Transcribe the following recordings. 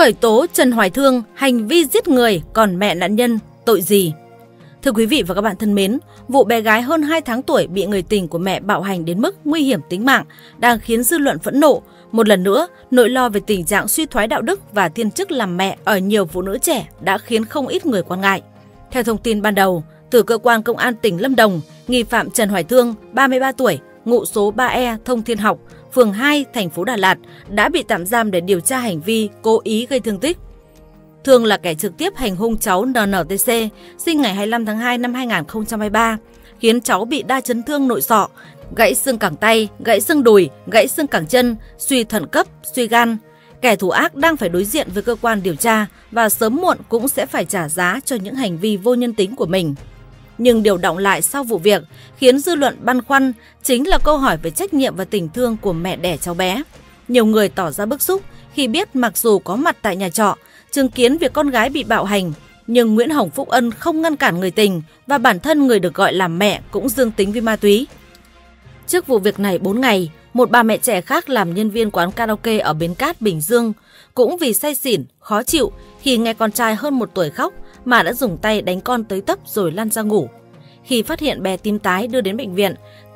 Khởi tố Trần Hoài Thương hành vi giết người còn mẹ nạn nhân tội gì? Thưa quý vị và các bạn thân mến, vụ bé gái hơn 2 tháng tuổi bị người tình của mẹ bạo hành đến mức nguy hiểm tính mạng đang khiến dư luận phẫn nộ. Một lần nữa, nỗi lo về tình trạng suy thoái đạo đức và thiên chức làm mẹ ở nhiều phụ nữ trẻ đã khiến không ít người quan ngại. Theo thông tin ban đầu, từ cơ quan công an tỉnh Lâm Đồng, nghi phạm Trần Hoài Thương, 33 tuổi, ngụ số 3E Thông Thiên Học, phường 2, thành phố Đà Lạt đã bị tạm giam để điều tra hành vi cố ý gây thương tích. Thương là kẻ trực tiếp hành hung cháu NNTC, sinh ngày 25 tháng 2 năm 2023, khiến cháu bị đa chấn thương nội sọ, gãy xương cẳng tay, gãy xương đùi, gãy xương cẳng chân, suy thận cấp, suy gan. Kẻ thủ ác đang phải đối diện với cơ quan điều tra và sớm muộn cũng sẽ phải trả giá cho những hành vi vô nhân tính của mình. Nhưng điều động lại sau vụ việc khiến dư luận băn khoăn chính là câu hỏi về trách nhiệm và tình thương của mẹ đẻ cháu bé. Nhiều người tỏ ra bức xúc khi biết mặc dù có mặt tại nhà trọ, chứng kiến việc con gái bị bạo hành, nhưng Nguyễn Hồng Phúc Ân không ngăn cản người tình và bản thân người được gọi là mẹ cũng dương tính với ma túy. Trước vụ việc này 4 ngày, một bà mẹ trẻ khác làm nhân viên quán karaoke ở Bến Cát, Bình Dương cũng vì say xỉn, khó chịu khi nghe con trai hơn một tuổi khóc mà đã dùng tay đánh con tới tấp rồi lăn ra ngủ. Khi phát hiện bé tím tái đưa đến bệnh viện,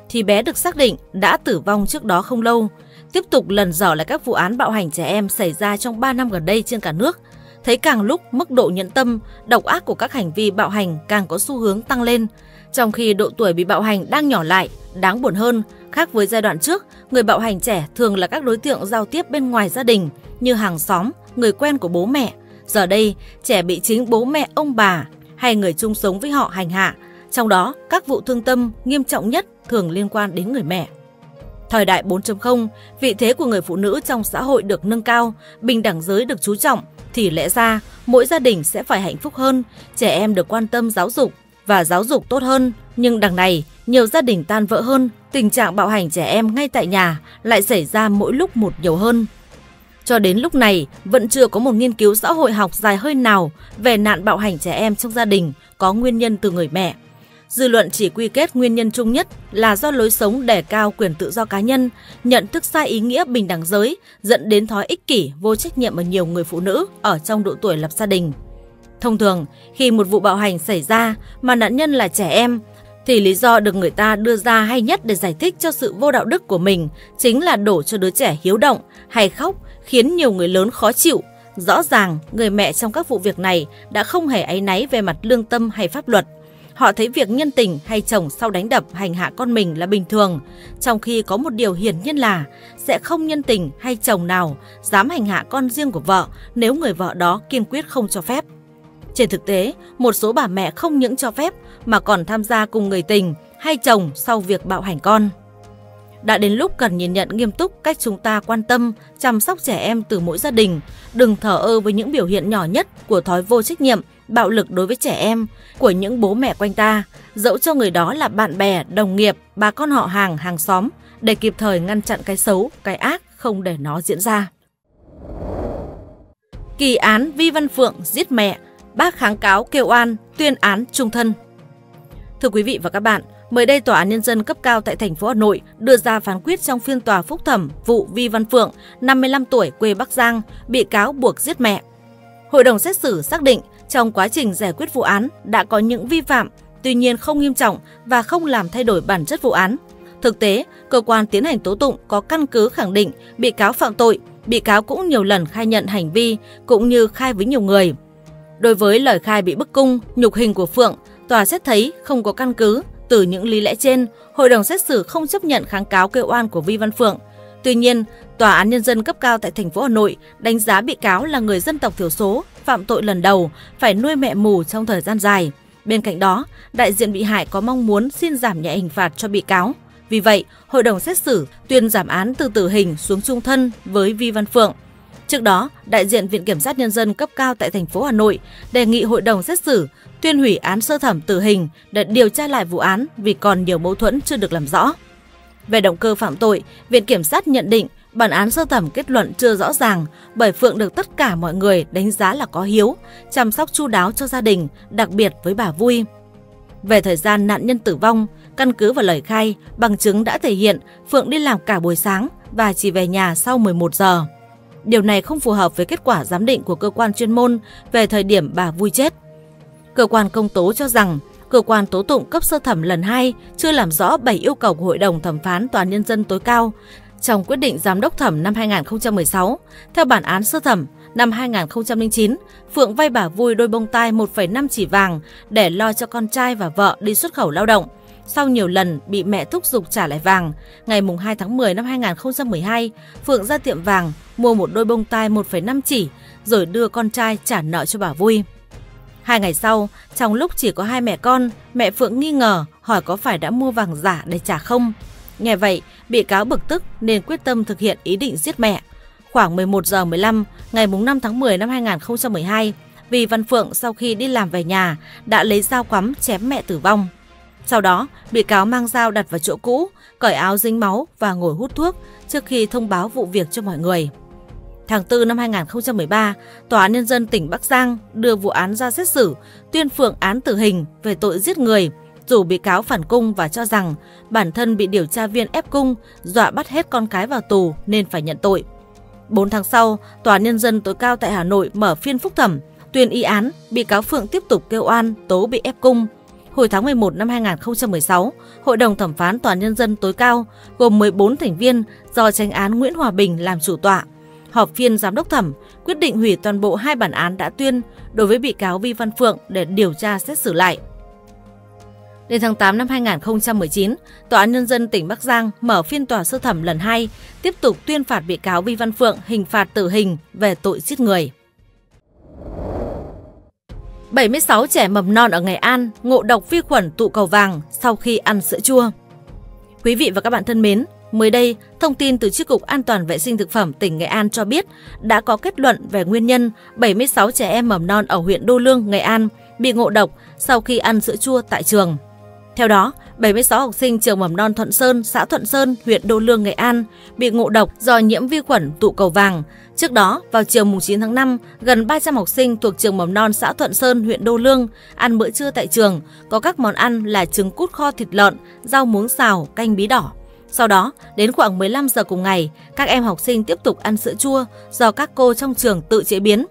thì bé được xác định đã tử vong trước đó không lâu. Tiếp tục lần dò lại các vụ án bạo hành trẻ em xảy ra trong 3 năm gần đây trên cả nước. Thấy càng lúc mức độ nhẫn tâm, độc ác của các hành vi bạo hành càng có xu hướng tăng lên. Trong khi độ tuổi bị bạo hành đang nhỏ lại, đáng buồn hơn, khác với giai đoạn trước, người bạo hành trẻ thường là các đối tượng giao tiếp bên ngoài gia đình như hàng xóm, người quen của bố mẹ, Giờ đây, trẻ bị chính bố mẹ ông bà hay người chung sống với họ hành hạ. Trong đó, các vụ thương tâm nghiêm trọng nhất thường liên quan đến người mẹ. Thời đại 4.0, vị thế của người phụ nữ trong xã hội được nâng cao, bình đẳng giới được chú trọng, thì lẽ ra mỗi gia đình sẽ phải hạnh phúc hơn, trẻ em được quan tâm giáo dục và giáo dục tốt hơn. Nhưng đằng này, nhiều gia đình tan vỡ hơn, tình trạng bạo hành trẻ em ngay tại nhà lại xảy ra mỗi lúc một nhiều hơn. Cho đến lúc này, vẫn chưa có một nghiên cứu xã hội học dài hơi nào về nạn bạo hành trẻ em trong gia đình có nguyên nhân từ người mẹ. Dư luận chỉ quy kết nguyên nhân chung nhất là do lối sống đề cao quyền tự do cá nhân, nhận thức sai ý nghĩa bình đẳng giới, dẫn đến thói ích kỷ, vô trách nhiệm ở nhiều người phụ nữ ở trong độ tuổi lập gia đình. Thông thường, khi một vụ bạo hành xảy ra mà nạn nhân là trẻ em, thì lý do được người ta đưa ra hay nhất để giải thích cho sự vô đạo đức của mình chính là đổ cho đứa trẻ hiếu động hay khóc khiến nhiều người lớn khó chịu. Rõ ràng, người mẹ trong các vụ việc này đã không hề áy náy về mặt lương tâm hay pháp luật. Họ thấy việc nhân tình hay chồng sau đánh đập hành hạ con mình là bình thường, trong khi có một điều hiển nhiên là sẽ không nhân tình hay chồng nào dám hành hạ con riêng của vợ nếu người vợ đó kiên quyết không cho phép. Trên thực tế, một số bà mẹ không những cho phép mà còn tham gia cùng người tình hay chồng sau việc bạo hành con. Đã đến lúc cần nhìn nhận nghiêm túc cách chúng ta quan tâm, chăm sóc trẻ em từ mỗi gia đình, đừng thở ơ với những biểu hiện nhỏ nhất của thói vô trách nhiệm, bạo lực đối với trẻ em của những bố mẹ quanh ta, dẫu cho người đó là bạn bè, đồng nghiệp, bà con họ hàng, hàng xóm, để kịp thời ngăn chặn cái xấu, cái ác không để nó diễn ra. Kỳ án Vi Văn Phượng giết mẹ, bác kháng cáo kêu oan, tuyên án trung thân. Thưa quý vị và các bạn, Mới đây, Tòa án Nhân dân cấp cao tại thành phố Hà Nội đưa ra phán quyết trong phiên tòa phúc thẩm vụ Vi Văn Phượng, 55 tuổi, quê Bắc Giang, bị cáo buộc giết mẹ. Hội đồng xét xử xác định trong quá trình giải quyết vụ án đã có những vi phạm, tuy nhiên không nghiêm trọng và không làm thay đổi bản chất vụ án. Thực tế, cơ quan tiến hành tố tụng có căn cứ khẳng định bị cáo phạm tội, bị cáo cũng nhiều lần khai nhận hành vi cũng như khai với nhiều người. Đối với lời khai bị bức cung, nhục hình của Phượng, tòa xét thấy không có căn cứ từ những lý lẽ trên, hội đồng xét xử không chấp nhận kháng cáo kêu oan của Vi Văn Phượng. Tuy nhiên, Tòa án Nhân dân cấp cao tại thành phố Hà Nội đánh giá bị cáo là người dân tộc thiểu số, phạm tội lần đầu, phải nuôi mẹ mù trong thời gian dài. Bên cạnh đó, đại diện bị hại có mong muốn xin giảm nhẹ hình phạt cho bị cáo. Vì vậy, hội đồng xét xử tuyên giảm án từ tử hình xuống trung thân với Vi Văn Phượng. Trước đó, đại diện Viện Kiểm sát Nhân dân cấp cao tại thành phố Hà Nội đề nghị hội đồng xét xử tuyên hủy án sơ thẩm tử hình để điều tra lại vụ án vì còn nhiều mâu thuẫn chưa được làm rõ. Về động cơ phạm tội, Viện Kiểm sát nhận định bản án sơ thẩm kết luận chưa rõ ràng bởi Phượng được tất cả mọi người đánh giá là có hiếu, chăm sóc chu đáo cho gia đình, đặc biệt với bà Vui. Về thời gian nạn nhân tử vong, căn cứ vào lời khai, bằng chứng đã thể hiện Phượng đi làm cả buổi sáng và chỉ về nhà sau 11 giờ. Điều này không phù hợp với kết quả giám định của cơ quan chuyên môn về thời điểm bà vui chết. Cơ quan công tố cho rằng cơ quan tố tụng cấp sơ thẩm lần 2 chưa làm rõ 7 yêu cầu của Hội đồng thẩm phán Tòa Nhân dân tối cao trong quyết định giám đốc thẩm năm 2016. Theo bản án sơ thẩm, năm 2009, Phượng vay bà Vui đôi bông tai 1,5 chỉ vàng để lo cho con trai và vợ đi xuất khẩu lao động. Sau nhiều lần bị mẹ thúc giục trả lại vàng, ngày 2 tháng 10 năm 2012, Phượng ra tiệm vàng mua một đôi bông tai 1,5 chỉ rồi đưa con trai trả nợ cho bà Vui. Hai ngày sau, trong lúc chỉ có hai mẹ con, mẹ Phượng nghi ngờ hỏi có phải đã mua vàng giả để trả không. Nghe vậy, bị cáo bực tức nên quyết tâm thực hiện ý định giết mẹ. Khoảng 11 giờ 15 ngày 5 tháng 10 năm 2012, vì Văn Phượng sau khi đi làm về nhà đã lấy dao quắm chém mẹ tử vong. Sau đó, bị cáo mang dao đặt vào chỗ cũ, cởi áo dính máu và ngồi hút thuốc trước khi thông báo vụ việc cho mọi người. Tháng 4 năm 2013, Tòa án Nhân dân tỉnh Bắc Giang đưa vụ án ra xét xử, tuyên Phượng án tử hình về tội giết người, dù bị cáo phản cung và cho rằng bản thân bị điều tra viên ép cung, dọa bắt hết con cái vào tù nên phải nhận tội. 4 tháng sau, Tòa án Nhân dân tối cao tại Hà Nội mở phiên phúc thẩm, tuyên y án, bị cáo Phượng tiếp tục kêu oan tố bị ép cung. Hồi tháng 11 năm 2016, Hội đồng thẩm phán Tòa án Nhân dân tối cao gồm 14 thành viên do tranh án Nguyễn Hòa Bình làm chủ tọa họp phiên giám đốc thẩm quyết định hủy toàn bộ hai bản án đã tuyên đối với bị cáo Vi Văn Phượng để điều tra xét xử lại. Đến tháng 8 năm 2019, Tòa án Nhân dân tỉnh Bắc Giang mở phiên tòa sơ thẩm lần 2, tiếp tục tuyên phạt bị cáo Vi Văn Phượng hình phạt tử hình về tội giết người. 76 trẻ mầm non ở Nghệ An ngộ độc vi khuẩn tụ cầu vàng sau khi ăn sữa chua. Quý vị và các bạn thân mến, Mới đây, thông tin từ Chi cục An toàn vệ sinh thực phẩm tỉnh Nghệ An cho biết đã có kết luận về nguyên nhân 76 trẻ em mầm non ở huyện Đô Lương, Nghệ An bị ngộ độc sau khi ăn sữa chua tại trường. Theo đó, 76 học sinh trường mầm non Thuận Sơn, xã Thuận Sơn, huyện Đô Lương, Nghệ An bị ngộ độc do nhiễm vi khuẩn tụ cầu vàng. Trước đó, vào chiều 9 tháng 5, gần 300 học sinh thuộc trường mầm non xã Thuận Sơn, huyện Đô Lương ăn bữa trưa tại trường, có các món ăn là trứng cút kho thịt lợn, rau muống xào, canh bí đỏ. Sau đó, đến khoảng 15 giờ cùng ngày, các em học sinh tiếp tục ăn sữa chua do các cô trong trường tự chế biến.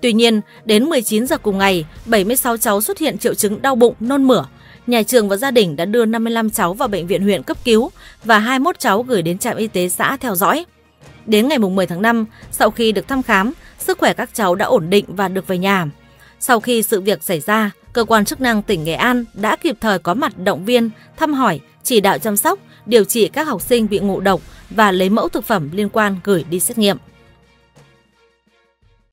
Tuy nhiên, đến 19 giờ cùng ngày, 76 cháu xuất hiện triệu chứng đau bụng, nôn mửa. Nhà trường và gia đình đã đưa 55 cháu vào bệnh viện huyện cấp cứu và 21 cháu gửi đến trạm y tế xã theo dõi. Đến ngày 10 tháng 5, sau khi được thăm khám, sức khỏe các cháu đã ổn định và được về nhà. Sau khi sự việc xảy ra, cơ quan chức năng tỉnh Nghệ An đã kịp thời có mặt động viên, thăm hỏi, chỉ đạo chăm sóc điều trị các học sinh bị ngộ độc và lấy mẫu thực phẩm liên quan gửi đi xét nghiệm.